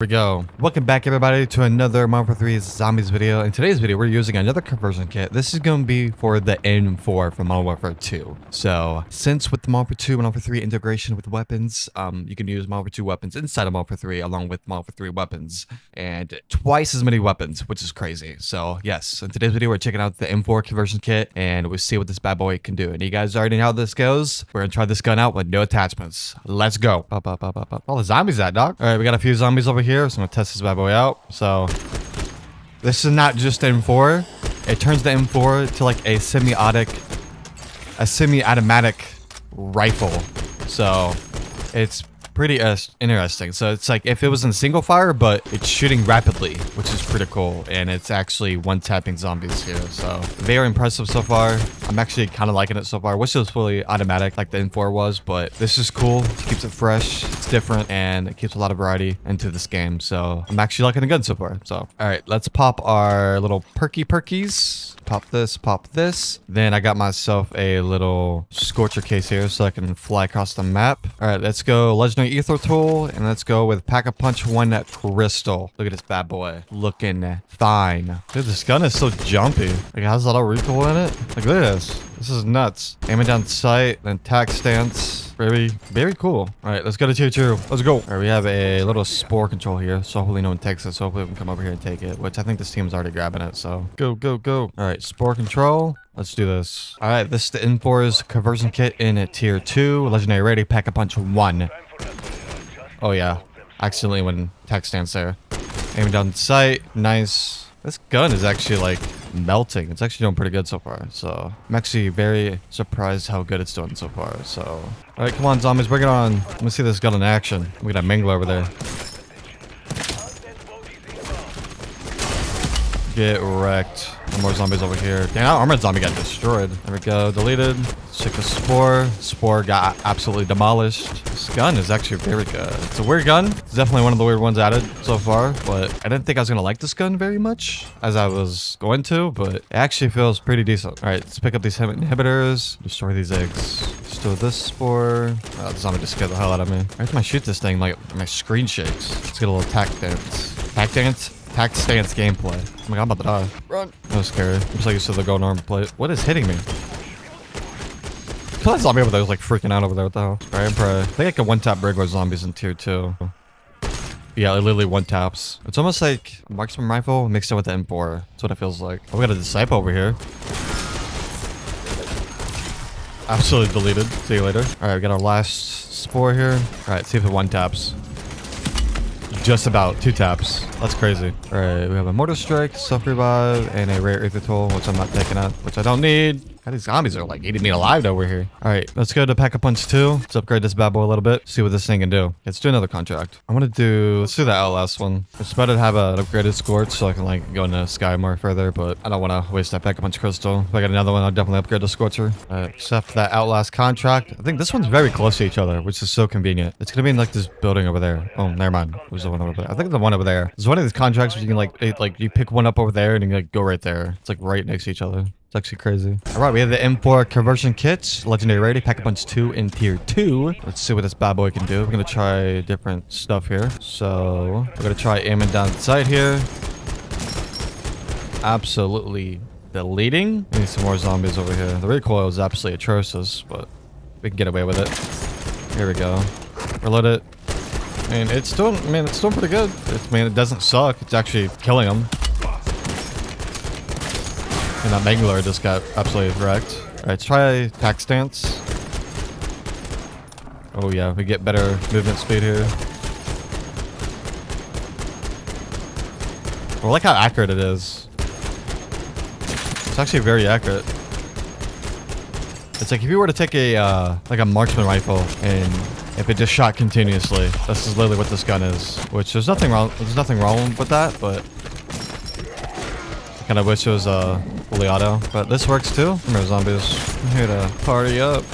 we go. Welcome back everybody to another Marvel 3 Zombies video. In today's video, we're using another conversion kit. This is going to be for the M4 from Modern Warfare 2. So, since with the Modern Warfare 2 and Modern Warfare 3 integration with weapons, um, you can use Modern Warfare 2 weapons inside of Modern Warfare 3 along with Modern Warfare 3 weapons. And twice as many weapons, which is crazy. So, yes, in today's video, we're checking out the M4 conversion kit and we'll see what this bad boy can do. And you guys already know how this goes. We're going to try this gun out with no attachments. Let's go. All the zombies at, dog. All right, we got a few zombies over here, so I'm to test this bad boy out. So this is not just M4. It turns the M4 to like a semi-automatic, a semi-automatic rifle. So it's pretty uh, interesting. So it's like if it was in single fire, but it's shooting rapidly, which is pretty cool. And it's actually one tapping zombies here. So very impressive so far. I'm actually kind of liking it so far. Wish it was fully automatic like the M4 was, but this is cool. It keeps it fresh. It's different and it keeps a lot of variety into this game. So I'm actually liking it good so far. So all right, let's pop our little perky perkies pop this, pop this. Then I got myself a little scorcher case here so I can fly across the map. All right, let's go legendary Aether tool and let's go with pack a punch one crystal. Look at this bad boy looking fine. Dude, this gun is so jumpy. Like, it has a lot of recoil in it. Like, look at this. This is nuts. Aiming down sight, then tac stance. Very, very cool. All right, let's go to tier two. Let's go. All right, we have a little spore control here. So hopefully no one takes it. So hopefully we can come over here and take it, which I think this team's already grabbing it. So go, go, go. All right, spore control. Let's do this. All right, this is the M4's conversion kit in a tier two. Legendary ready, pack a punch one. Oh yeah, accidentally when tac stance there. Aiming down sight. Nice. This gun is actually like melting. It's actually doing pretty good so far. So I'm actually very surprised how good it's doing so far. So, all right, come on, zombies, bring it on. Let me see this gun in action. We got a Mangler over there. Get wrecked. No more zombies over here. Damn, our armored zombie got destroyed. There we go. Deleted. Check the spore. Spore got absolutely demolished. This gun is actually very good. It's a weird gun. It's definitely one of the weird ones added so far, but I didn't think I was going to like this gun very much as I was going to, but it actually feels pretty decent. All right, let's pick up these inhibitors. Destroy these eggs. Still this spore. Oh, the zombie just scared the hell out of me. Every time I shoot this thing, like my screen shakes. Let's get a little tack dance. Tack dance? Tac stance gameplay. Oh my god, I'm about to die. Run. That was scary. I'm just like used to the go normal play. What is hitting me? Kill that zombie over there was like freaking out over there. What the hell? Alright, pray. I think I can one tap Brigor zombies in tier 2. Yeah, it literally one taps. It's almost like marksman rifle mixed in with the M4. That's what it feels like. Oh, we got a disciple over here. Absolutely deleted. See you later. Alright, we got our last spore here. Alright, see if it one taps. Just about two taps. That's crazy. All right, we have a mortar strike, self revive, and a rare Aether tool, which I'm not taking out, which I don't need. God, these zombies are like eating me alive over here. All right, let's go to Pack a Punch 2. Let's upgrade this bad boy a little bit. See what this thing can do. Let's do another contract. I want to do, let's do the Outlast one. It's better to have an upgraded Scorch so I can like go into Sky more further, but I don't want to waste that Pack a Punch crystal. If I get another one, I'll definitely upgrade the Scorcher. Uh, except that Outlast contract. I think this one's very close to each other, which is so convenient. It's going to be in like this building over there. Oh, never mind. There's the one over there. I think the one over there. There's one of these contracts where you can like, it, like you pick one up over there and you can like go right there. It's like right next to each other. It's actually crazy. All right, we have the M4 conversion kit, legendary rarity, pack a punch two in tier two. Let's see what this bad boy can do. We're gonna try different stuff here. So we're gonna try aiming down the sight here. Absolutely deleting. We need some more zombies over here. The recoil is absolutely atrocious, but we can get away with it. Here we go. Reload it. And it's still, man, it's still pretty good. It's, man, it doesn't suck. It's actually killing them. And that Mangler just got absolutely wrecked. Alright, let's try tac stance. Oh yeah, we get better movement speed here. I like how accurate it is. It's actually very accurate. It's like if you were to take a uh, like a marksman rifle and if it just shot continuously, this is literally what this gun is. Which there's nothing wrong. There's nothing wrong with that, but I kind of wish it was uh, fully auto. But this works too. Remember zombies. I'm here to party up.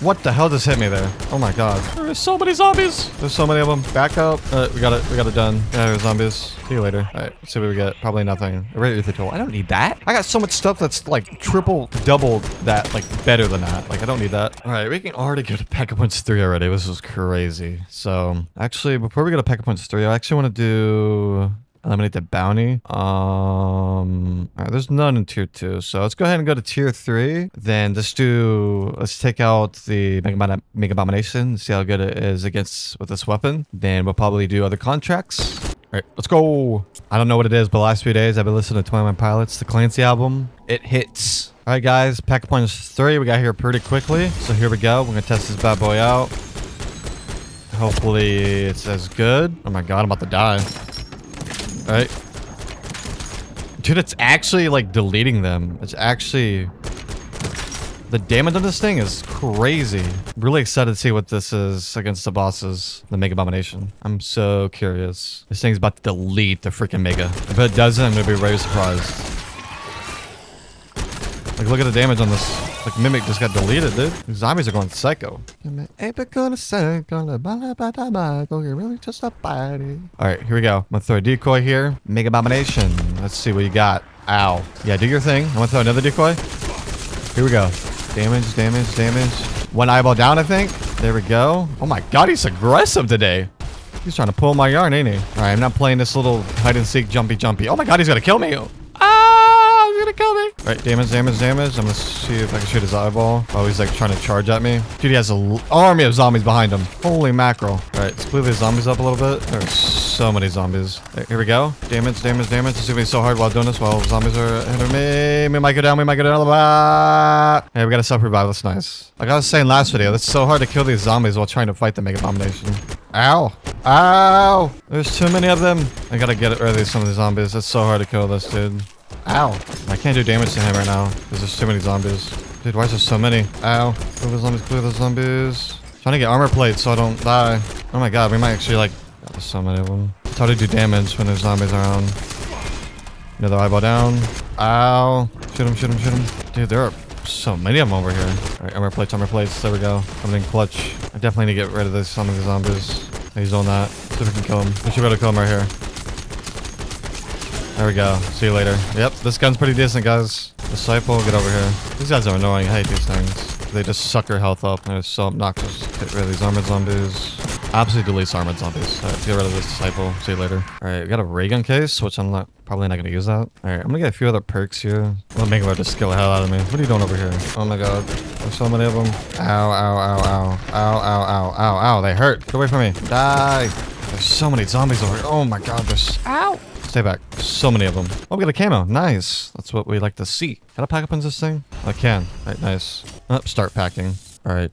What the hell just hit me there? Oh my god. There's so many zombies. There's so many of them. Back up. Uh, we got it. We got it done. Yeah, there's zombies. See you later. All right, let's see what we get. Probably nothing. A rate tool. I don't need that. I got so much stuff that's like triple, double that, like better than that. Like I don't need that. All right, we can already go to Pack a Punch 3 already. This is crazy. So actually, before we go to Pack a Punch 3, I actually want to do Eliminate the bounty. Um, there's none in tier two. So let's go ahead and go to tier three. Then let's do, let's take out the Mega, Mega Abomination, see how good it is against with this weapon. Then we'll probably do other contracts. All right, let's go. I don't know what it is, but last few days I've been listening to 21 Pilots, the Clancy album. It hits. All right, guys, Pack Punch 3. We got here pretty quickly. So here we go. We're to test this bad boy out. Hopefully it's as good. Oh my god, I'm about to die. Right? Dude, it's actually like deleting them. It's actually... The damage on this thing is crazy. Really excited to see what this is against the bosses, the Mega Abomination. I'm so curious. This thing's about to delete the freaking Mega. If it doesn't, I'm gonna be very surprised. Like, look at the damage on this. Like, Mimic just got deleted, dude. These zombies are going psycho. Alright, here we go. I'm gonna throw a decoy here. Mega Abomination. Let's see what you got. Ow. Yeah, do your thing. I'm gonna throw another decoy. Here we go. Damage, damage, damage. One eyeball down, I think. There we go. Oh my god, he's aggressive today. He's trying to pull my yarn, ain't he? Alright, I'm not playing this little hide and seek jumpy jumpy. Oh my god, he's gonna kill me. He's gonna kill me. Right, damage, damage, damage. I'm gonna see if I can shoot his eyeball. Oh, he's like trying to charge at me. Dude, he has an army of zombies behind him. Holy mackerel. All right, let's clear these zombies up a little bit. There's so many zombies. Right, here we go. Damage, damage, damage. This is gonna be so hard while doing this while zombies are hitting me. We might go down, we might go down. Blah. Hey, we got a self revive. That's nice. Like I was saying last video, it's so hard to kill these zombies while trying to fight the Mega Abomination. Ow. Ow. There's too many of them. I gotta get rid of some of these zombies. It's so hard to kill this, dude. Ow. I can't do damage to him right now because there's too many zombies. Dude, why is there so many? Ow. Clear the zombies, clear the zombies. trying to get armor plates so I don't die. Oh my god, we might actually like... There's so many of them. It's hard to do damage when there's zombies around. Another eyeball down. Ow. Shoot him, shoot him, shoot him. Dude, there are so many of them over here. Alright, armor plates, armor plates. There we go. Coming in clutch. I definitely need to get rid of this, some of the zombies. He's on that. See if we can kill him. We should be able to kill him right here. There we go. See you later. Yep, this gun's pretty decent, guys. Disciple, get over here. These guys are annoying. I hate these things. They just suck your health up. They're so obnoxious. Get rid of these armored zombies. Absolutely delete armored zombies. Alright, get rid of this disciple. See you later. Alright, we got a ray gun case, which I'm not probably not gonna use that. Alright, I'm gonna get a few other perks here. Make them just kill the hell out of me. What are you doing over here? Oh my god. There's so many of them. Ow, ow, ow, ow. Ow, ow, ow, ow, ow. They hurt. Get away from me. Die. There's so many zombies over here. Oh my god, there's... Ow! Stay back. So many of them. Oh, we got a camo. Nice. That's what we like to see. Can I pack up in this thing? I can. Right, nice. Oh, start packing. All right.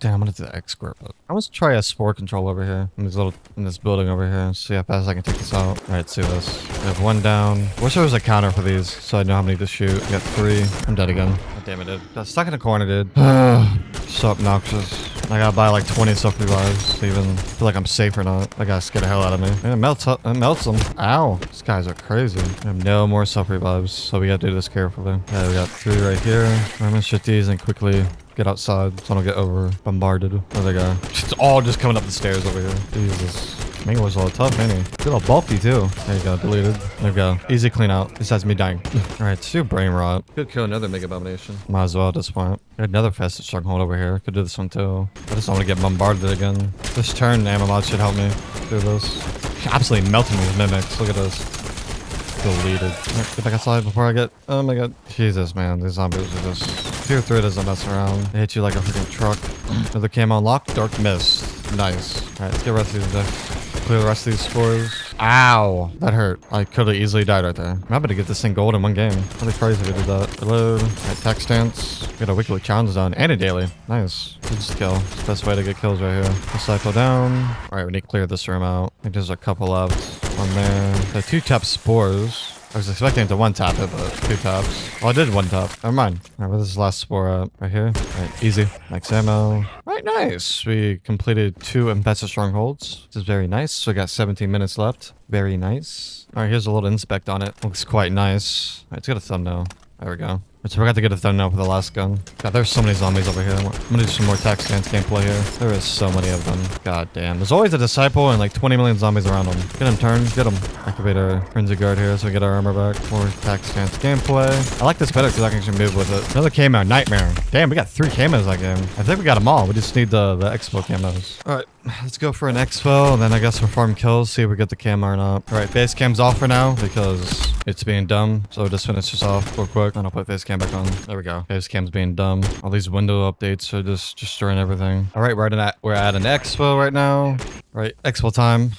Damn, I'm gonna do the X square, but I want to try a spore control over here in this little in this building over here and see how fast I can take this out. All right, see this. We have one down. Wish there was a counter for these so I know how many to shoot. We got three. I'm dead again. God damn it, dude. Got stuck in a corner, dude. so obnoxious. I gotta buy like 20 self revives to even feel like I'm safe or not. I gotta scared the hell out of me. And it melts up, it melts them. Ow. These guys are crazy. I have no more self revives, so we gotta do this carefully. Yeah, we got three right here. I'm gonna shoot these and quickly get outside so I don't get over bombarded. Other guy. It's all just coming up the stairs over here. Jesus. Mango was a little tough, ain't he? a all bulky too. There you go, deleted. There we go. Easy clean out. Besides me dying. Alright, let's brain rot. Could kill another mega abomination. Might as well at this point. Got another festive stronghold over here. Could do this one too. I just don't want to get bombarded again. This turn ammo mod should help me do this. Absolutely melting these mimics. Look at this deleted. Right, get back outside before I get... Oh my god. Jesus, man. These zombies are just... Tier 3 doesn't mess around. They hit you like a freaking truck. Another camo unlocked. Dark Mist. Nice. Alright, let's get rest of these decks. Clear the rest of these spores. Ow! That hurt. I could have easily died right there. I'm happy to get this thing gold in one game. Really crazy if we did that. Reload. Alright, tech stance. Got a weekly challenge done. And a daily. Nice. Good skill. It's the best way to get kills right here. Let's cycle down. Alright, we need to clear this room out. I think there's a couple left. Oh, one there. The two tap spores. I was expecting to one tap it, but two taps. Oh, I did one tap. Never mind. Alright, where's this last spore at? Right here. Alright, easy. Max ammo. Right, nice. We completed two infested strongholds. This is very nice. So we got 17 minutes left. Very nice. Alright, here's a little inspect on it. Looks quite nice. Alright, let's get a thumbnail. There we go. I forgot to get a thumbnail for the last gun. God, there's so many zombies over here. I'm gonna do some more tax stance gameplay here. There is so many of them. God damn. There's always a disciple and like 20 million zombies around them. Get him turned. Get him. Activate our frenzy guard here so we get our armor back. More tax stance gameplay. I like this better because I can actually move with it. Another camo. Nightmare. Damn, we got three camos that game. I think we got them all. We just need the, the expo camos. All right. Let's go for an expo and then I guess we'll farm kills. See if we get the camo or not. All right. Base cam's off for now because it's being dumb. So we'll just finish this off real quick. And I'll put face cam back on. There we go. This cam's being dumb. All these window updates are just destroying everything. All right. We're at an, we're at an expo right now. All right. Expo time.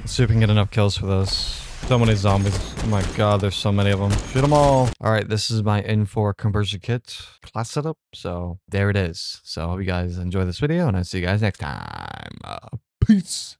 Let's see if we can get enough kills for this. So many zombies. Oh my god, there's so many of them. Shoot them all. All right, this is my M4 conversion kit class setup. So there it is. So I hope you guys enjoy this video and I'll see you guys next time. Uh, peace.